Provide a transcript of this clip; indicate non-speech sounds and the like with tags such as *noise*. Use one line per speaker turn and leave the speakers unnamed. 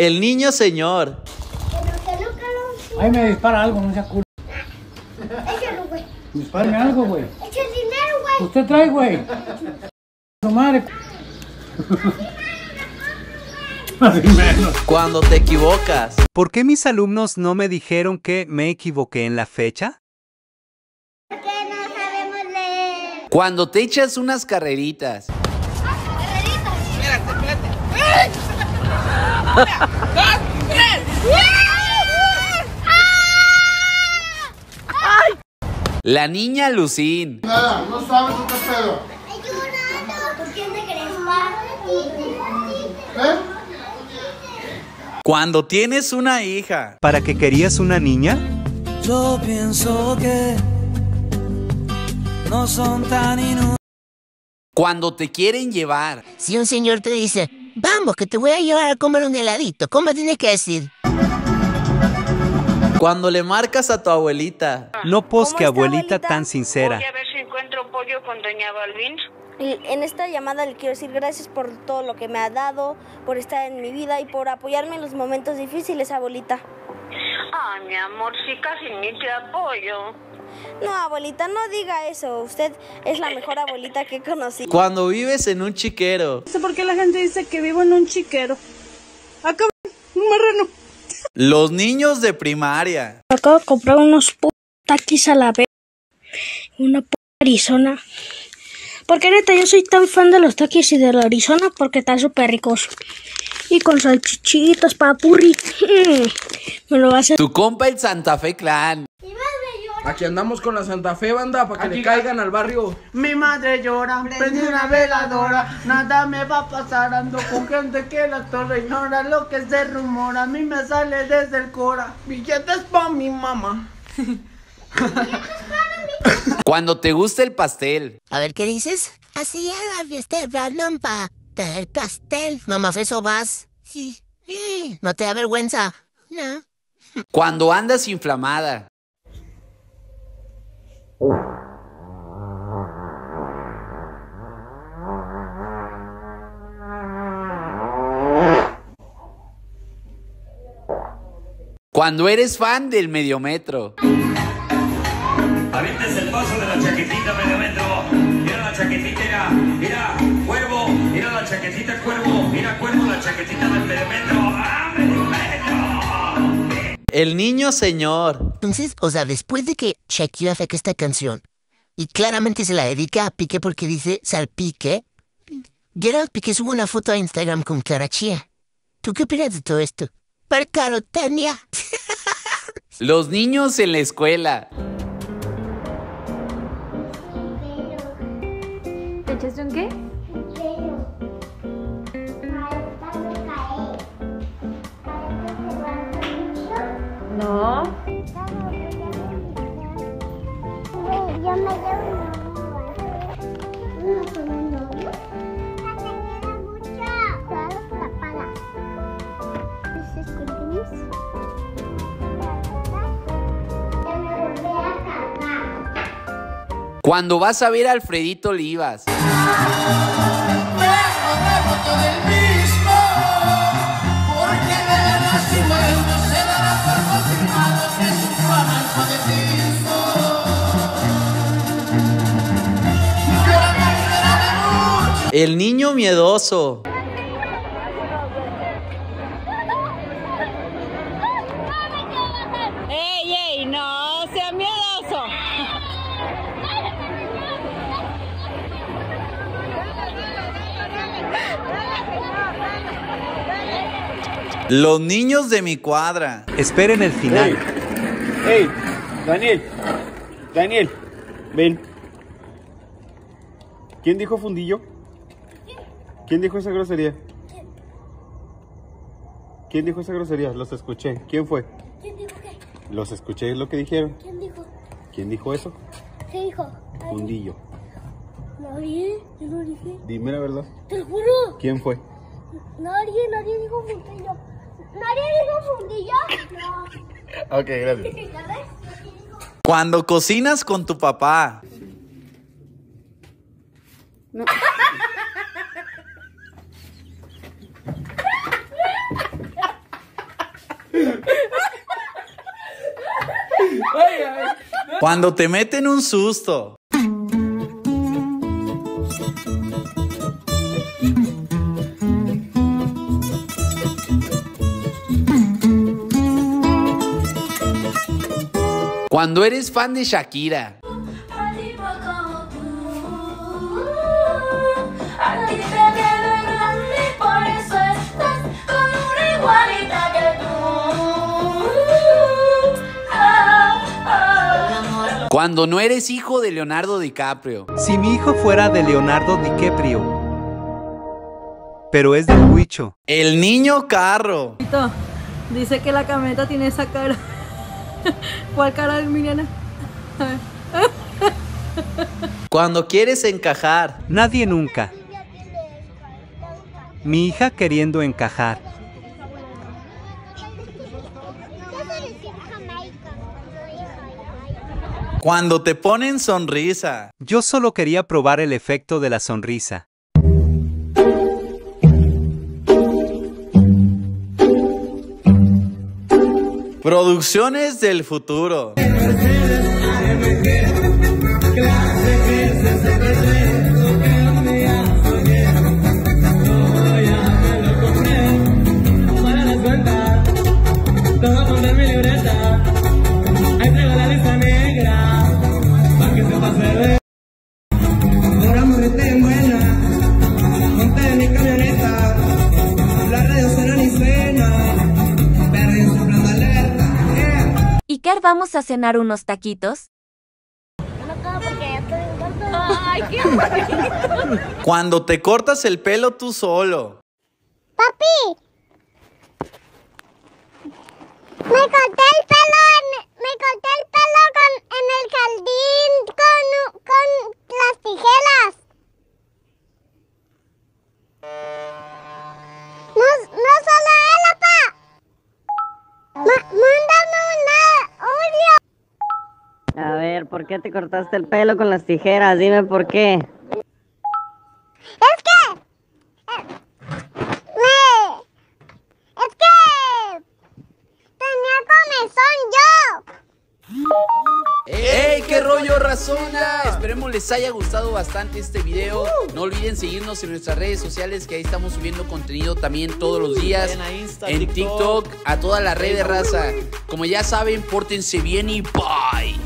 El niño señor.
Ahí me dispara algo, no sea culo.
Échalo, güey.
Dispárame algo, güey.
Echa el dinero, güey.
Usted trae, güey. Su madre.
Cuando te equivocas.
¿Por qué mis alumnos no me dijeron que me equivoqué en la fecha?
Porque no sabemos leer.
Cuando te echas unas carreritas. La niña Lucín.
Nada, no sabes qué pedo.
¿Por quién te crees, pa?
¿Eh?
Cuando tienes una hija.
¿Para qué querías una niña?
Yo pienso que no son tan inútiles.
Cuando te quieren llevar.
Si un señor te dice, vamos, que te voy a llevar a comer un heladito, ¿cómo tienes que decir?
Cuando le marcas a tu abuelita.
No pos
¿Cómo
que
está,
abuelita
abuelita?
tan sincera.
Voy a ver si encuentro pollo con doña Balvin.
En esta llamada le quiero decir gracias por todo lo que me ha dado, por estar en mi vida y por apoyarme en los momentos difíciles, abuelita.
Ay, mi amor, sí, casi ni te apoyo.
No, abuelita, no diga eso. Usted es la mejor abuelita que he conocido.
Cuando vives en un chiquero.
No sé por qué la gente dice que vivo en un chiquero. Acá, un marrano.
Los niños de primaria.
Acabo de comprar unos taquis a la vez. Una p Arizona. Porque neta, yo soy tan fan de los taquis y de la Arizona porque están súper ricos. Y con salchichitas, papurri. *laughs* Me lo va a hacer.
Tu compa el Santa Fe Clan.
Aquí andamos con la Santa Fe, banda, para que le caigan al barrio.
Mi madre llora, prendí una veladora, nada me va a pasar, ando con gente que la torre ignora lo que se rumora, a mí me sale desde el cora, billetes pa' mi mamá. *laughs*
Cuando te gusta el pastel.
A ver, ¿qué dices? Así era la fiesta de Brandon pa el pastel. Mamá, ¿eso vas? Sí. sí. ¿No te da vergüenza? No.
Cuando andas inflamada. Cuando eres fan del mediometro.
Avientes el paso de la chaquetita medio metro. Mira la chaquetita, mira, mira, cuervo, mira la chaquetita cuervo, mira cuervo, la chaquetita del medio metro. ¡Ah!
El niño señor.
Entonces, o sea, después de que Shakira saca esta canción, y claramente se la dedica a Piqué porque dice salpique, Gerald Piqué sube una foto a Instagram con Clara Chía. ¿Tú qué opinas de todo esto? Percarotenia. *laughs*
Los niños en la escuela.
¿Te echaste un qué?
Cuando vas a ver a Alfredito Olivas. El niño miedoso. Los niños de mi cuadra.
Esperen el final.
Hey, Daniel. Daniel, ven. ¿Quién dijo fundillo? ¿Quién dijo esa grosería? ¿Quién dijo esa grosería? Los escuché. ¿Quién fue?
¿Quién dijo qué?
Los escuché, es lo que dijeron.
¿Quién dijo?
¿Quién dijo eso?
¿Qué dijo?
Fundillo.
Nadie, yo no dije.
Dime la verdad.
Te juro.
¿Quién fue?
Nadie, nadie dijo fundillo. *laughs*
Ok, gracias.
Cuando cocinas con tu papá. Cuando te meten un susto. Cuando eres fan de Shakira.
A ti te queda grande, por eso estás con una igualita que tú.
Cuando no eres hijo de Leonardo DiCaprio.
Si mi hijo fuera de Leonardo DiCaprio. Pero es del Huicho.
El niño carro.
Dice que la camioneta tiene esa cara. *laughs* ¿Cuál cara de Miriana? *laughs*
Cuando quieres encajar.
Nadie nunca. Mi hija queriendo encajar.
Cuando te ponen sonrisa.
Yo solo quería probar el efecto de la sonrisa.
Producciones del futuro.
Alerta.
¿Y qué vamos a cenar unos taquitos?
Ay, qué bonito.
Cuando te cortas el pelo tú solo.
Papi.
Ver, ¿por qué te cortaste el pelo con las tijeras? Dime por qué.
Es que... eh, me- es que... Tenía comezón yo.
¡Ey, qué rollo, razona! Esperemos les haya gustado bastante este video. No olviden seguirnos en nuestras redes sociales, que ahí estamos subiendo contenido también todos los días. En TikTok, a toda la red de raza. Como ya saben, pórtense bien y bye.